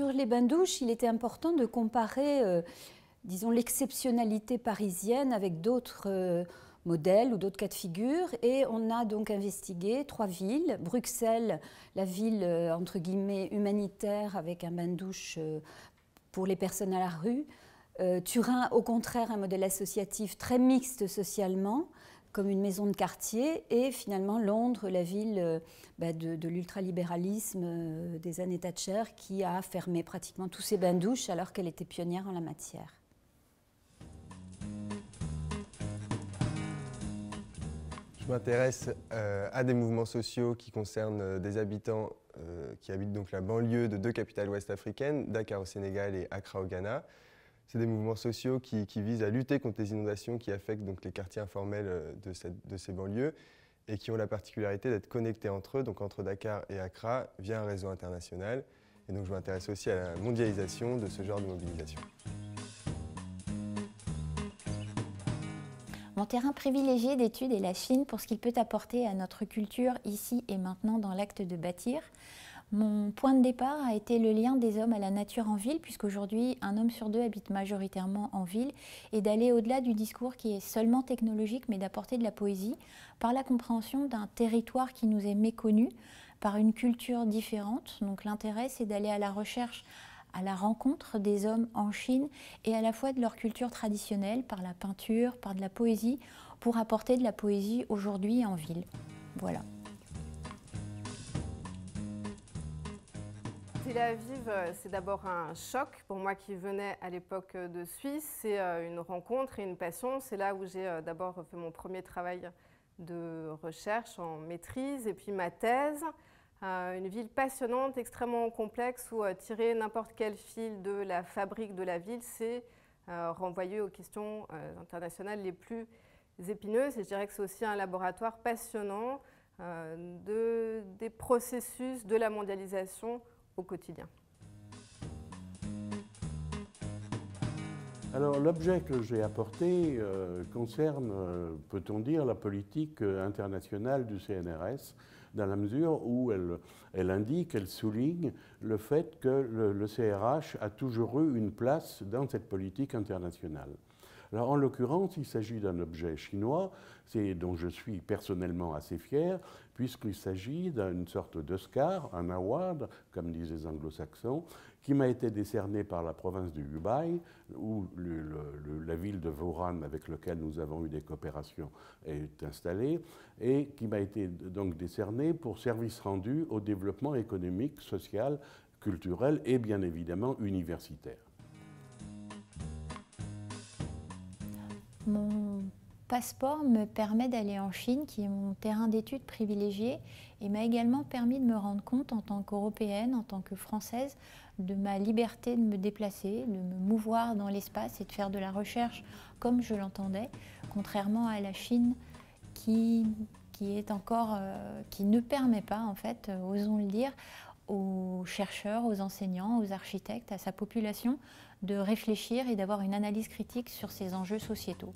sur les bains-douches, il était important de comparer, euh, disons, l'exceptionnalité parisienne avec d'autres euh, modèles ou d'autres cas de figure. Et on a donc investigué trois villes. Bruxelles, la ville, euh, entre guillemets, humanitaire, avec un bain-douche pour les personnes à la rue. Turin, au contraire, un modèle associatif très mixte socialement comme une maison de quartier, et finalement Londres, la ville euh, bah, de, l'ultralibéralisme euh, des années Thatcher, qui a fermé pratiquement tous ses bains-douches alors qu'elle était pionnière en la matière. Je m'intéresse euh, à des mouvements sociaux qui concernent des habitants qui habitent donc la banlieue de deux capitales ouest africaines, Dakar au Sénégal et Accra au Ghana. C'est des mouvements sociaux qui, visent à lutter contre les inondations qui affectent donc les quartiers informels euh, de, ces banlieues et qui ont la particularité d'être connectés entre eux, donc entre Dakar et Accra, via un réseau international. Et donc je m'intéresse aussi à la mondialisation de ce genre de mobilisation. Mon terrain privilégié d'étude est la Chine pour ce qu'il peut apporter à notre culture ici et maintenant dans l'acte de bâtir. Mon point de départ a été le lien des hommes à la nature en ville, puisqu'aujourd'hui, un homme sur deux habite majoritairement en ville, et d'aller au-delà du discours qui est seulement technologique, mais d'apporter de la poésie par la compréhension d'un territoire qui nous est méconnu, par une culture différente. Donc l'intérêt, c'est d'aller à la recherche à la rencontre des hommes en Chine et à la fois de leur culture traditionnelle par la peinture, par de la poésie, pour apporter de la poésie aujourd'hui en ville. Voilà. Tel Aviv, euh, c'est d'abord un choc pour moi qui venais à l'époque de Suisse. C'est euh, une rencontre et une passion. C'est là où j'ai euh, d'abord fait mon premier travail de recherche en maîtrise et puis ma thèse. Une ville passionnante, extrêmement complexe où tirer n'importe quel fil de la fabrique de la ville, c'est renvoyer aux questions internationales les plus épineuses. Et je dirais que c'est aussi un laboratoire passionnant de, des processus de la mondialisation quotidien. Alors l'objet que j'ai apporté euh, concerne, euh, peut-on dire, la politique euh, internationale du CNRS, dans la mesure où elle, indique, elle souligne le fait que le CRH a toujours eu une place dans cette politique internationale. Alors en l'occurrence, il s'agit d'un objet chinois, dont je suis personnellement assez fier, puisqu'il s'agit d'une sorte d'Oscar, un award, comme disent les anglo-saxons, qui m'a été décerné par la province du Hubei, où la ville de Voran, avec laquelle nous avons eu des coopérations, est installée, et qui m'a été donc décerné pour service rendu au développement économique, social, culturel et bien évidemment universitaire. Mon passeport me permet d'aller en Chine, qui est mon terrain d'études privilégié, et m'a également permis de me rendre compte en tant qu'Européenne, en tant que Française, de ma liberté de me déplacer, de me mouvoir dans l'espace et de faire de la recherche comme je l'entendais, contrairement à la Chine qui, qui est encore, euh, qui ne permet pas, en fait, euh, osons le dire, aux chercheurs, aux enseignants, aux architectes, à sa population, de réfléchir et d'avoir une analyse critique sur ces enjeux sociétaux.